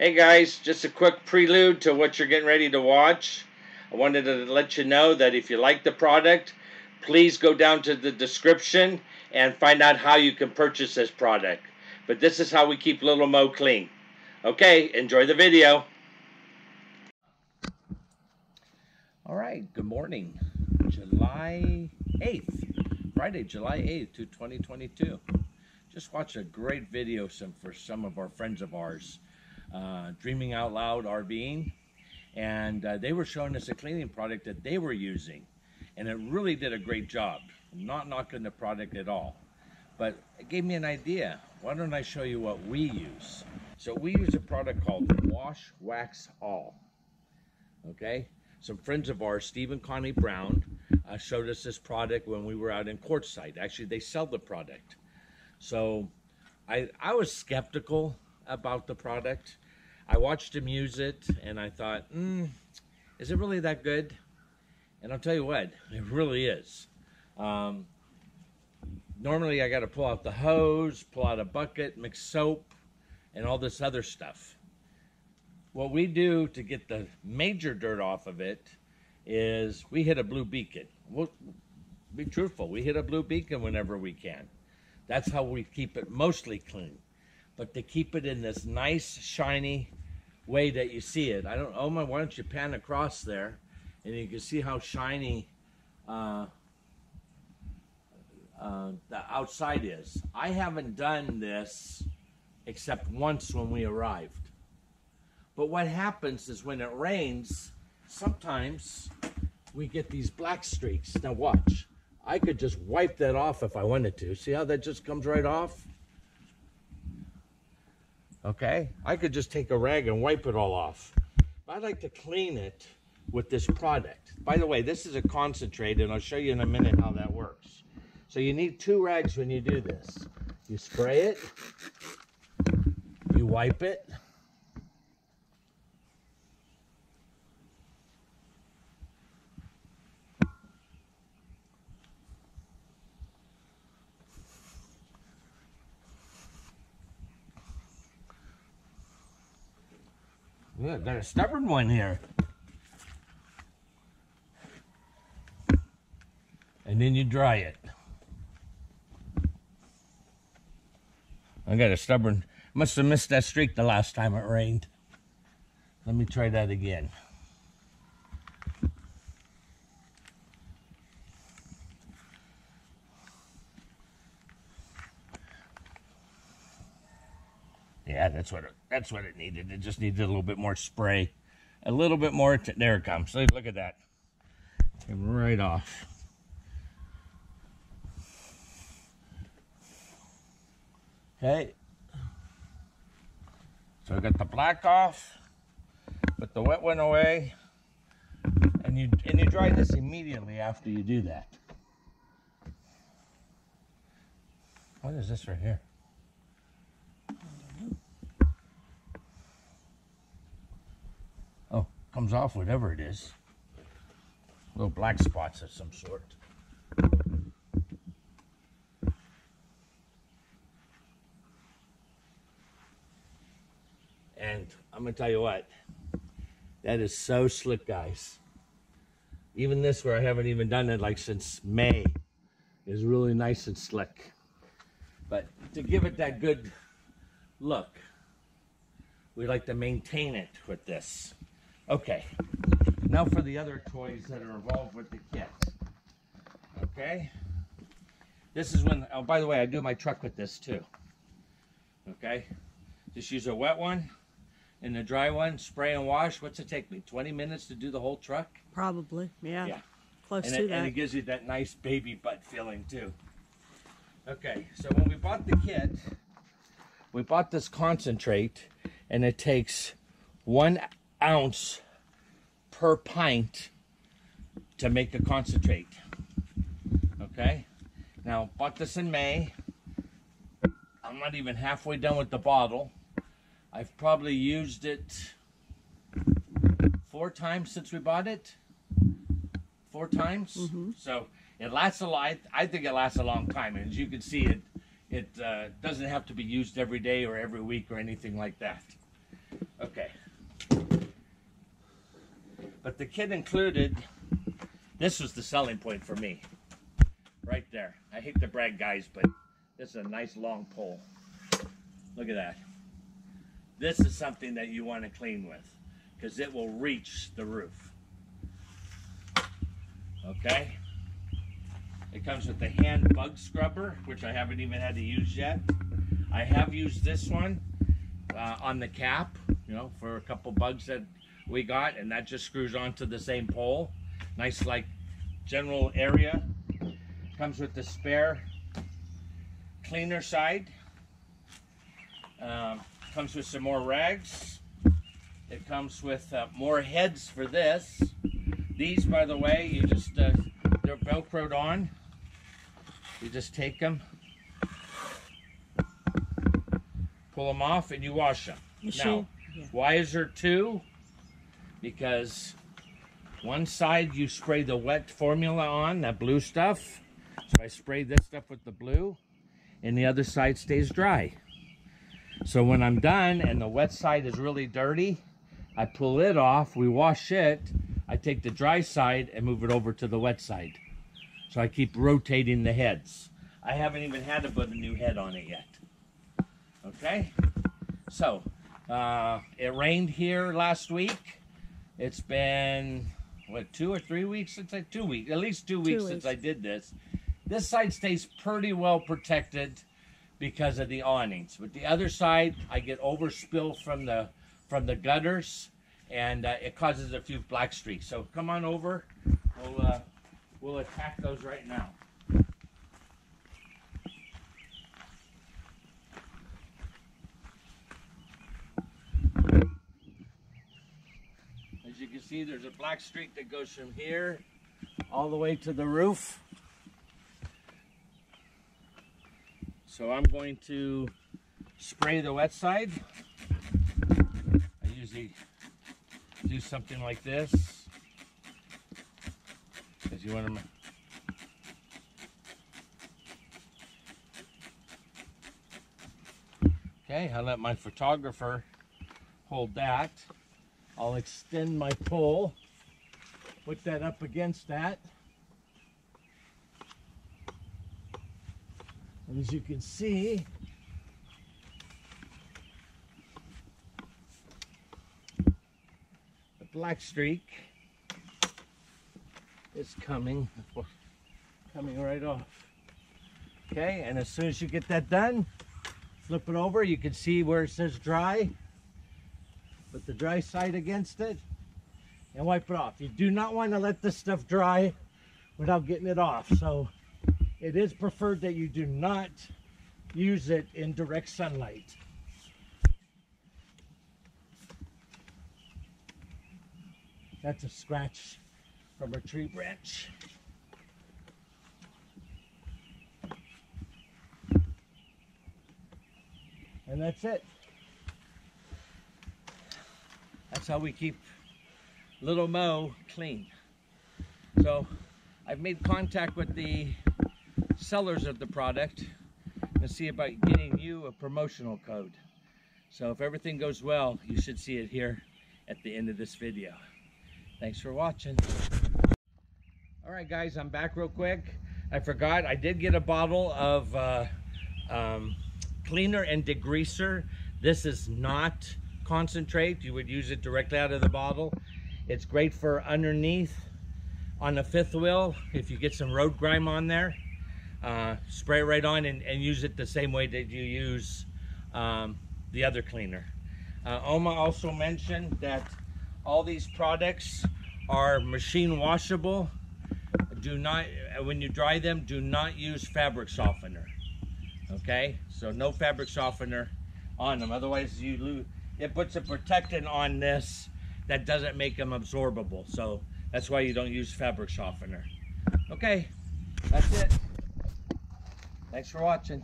Hey guys, just a quick prelude to what you're getting ready to watch. I wanted to let you know that if you like the product, please go down to the description and find out how you can purchase this product. But this is how we keep Little Mo clean. Okay, enjoy the video. All right, good morning. July 8th, Friday, July 8th, 2022. Just watched a great video some, for some of our friends of ours uh, Dreaming Out Loud RVing, and uh, they were showing us a cleaning product that they were using, and it really did a great job. I'm not knocking the product at all, but it gave me an idea. Why don't I show you what we use? So we use a product called Wash Wax All. Okay, some friends of ours, Steve and Connie Brown, uh, showed us this product when we were out in Quartzsite. Actually, they sell the product. So I, I was skeptical about the product. I watched him use it and I thought, mm, is it really that good? And I'll tell you what, it really is. Um, normally I got to pull out the hose, pull out a bucket, mix soap, and all this other stuff. What we do to get the major dirt off of it is we hit a blue beacon. We'll be truthful, we hit a blue beacon whenever we can. That's how we keep it mostly clean but to keep it in this nice, shiny way that you see it. I don't, oh my, why don't you pan across there and you can see how shiny uh, uh, the outside is. I haven't done this except once when we arrived. But what happens is when it rains, sometimes we get these black streaks. Now watch. I could just wipe that off if I wanted to. See how that just comes right off? Okay? I could just take a rag and wipe it all off. I like to clean it with this product. By the way, this is a concentrate, and I'll show you in a minute how that works. So you need two rags when you do this. You spray it, you wipe it, Yeah, got a stubborn one here. And then you dry it. I got a stubborn, must have missed that streak the last time it rained. Let me try that again. Yeah, that's what it, that's what it needed. It just needed a little bit more spray, a little bit more. there it comes. Look at that. Came right off. Okay. So I got the black off, put the wet one away, and you and you dry this immediately after you do that. What is this right here? Comes off whatever it is. Little black spots of some sort. And I'm to tell you what, that is so slick, guys. Even this, where I haven't even done it like since May, is really nice and slick. But to give it that good look, we like to maintain it with this. Okay, now for the other toys that are involved with the kit. Okay, this is when, oh, by the way, I do my truck with this too. Okay, just use a wet one and a dry one, spray and wash. What's it take me? 20 minutes to do the whole truck? Probably, yeah. Yeah. Close and to it, that. And it gives you that nice baby butt feeling too. Okay, so when we bought the kit, we bought this concentrate and it takes one ounce per pint to make the concentrate. Okay? Now, bought this in May. I'm not even halfway done with the bottle. I've probably used it four times since we bought it. Four times. Mm -hmm. So it lasts a lot. I think it lasts a long time. And as you can see, it it uh, doesn't have to be used every day or every week or anything like that. Okay. But the kit included, this was the selling point for me. Right there. I hate to brag, guys, but this is a nice long pole. Look at that. This is something that you want to clean with because it will reach the roof. Okay? It comes with the hand bug scrubber, which I haven't even had to use yet. I have used this one uh, on the cap, you know, for a couple bugs that we got, and that just screws onto the same pole. Nice, like, general area. Comes with the spare cleaner side. Um, comes with some more rags. It comes with uh, more heads for this. These, by the way, you just, uh, they're Velcroed on. You just take them, pull them off, and you wash them. Now, yeah. why is there two? Because one side you spray the wet formula on, that blue stuff. So I spray this stuff with the blue, and the other side stays dry. So when I'm done and the wet side is really dirty, I pull it off, we wash it, I take the dry side and move it over to the wet side. So I keep rotating the heads. I haven't even had to put a new head on it yet. Okay? So, uh, it rained here last week. It's been, what, two or three weeks since I, two weeks, at least two weeks, two weeks. since I did this. This side stays pretty well protected because of the awnings. But the other side, I get overspill from the from the gutters, and uh, it causes a few black streaks. So come on over. We'll uh, we'll attack those right now. See, there's a black streak that goes from here all the way to the roof. So I'm going to spray the wet side. I usually do something like this. Because you want to Okay, I'll let my photographer hold that. I'll extend my pole, put that up against that. as you can see, the black streak is coming, coming right off. Okay, and as soon as you get that done, flip it over, you can see where it says dry. Put the dry side against it and wipe it off. You do not want to let this stuff dry without getting it off. So it is preferred that you do not use it in direct sunlight. That's a scratch from a tree branch. And that's it. How we keep Little Mo clean. So I've made contact with the sellers of the product and see about getting you a promotional code. So if everything goes well, you should see it here at the end of this video. Thanks for watching. All right, guys, I'm back real quick. I forgot, I did get a bottle of uh, um, cleaner and degreaser. This is not concentrate. You would use it directly out of the bottle. It's great for underneath on the fifth wheel if you get some road grime on there uh, spray it right on and, and, use it the same way that you use um, the other cleaner. Uh, Oma also mentioned that all these products are machine washable. Do not, uh, when you dry them, do not use fabric softener. Okay, so no fabric softener on them. Otherwise, you lose. It puts a protectant on this that doesn't make them absorbable. So that's why you don't use fabric softener. Okay, that's it. Thanks for watching.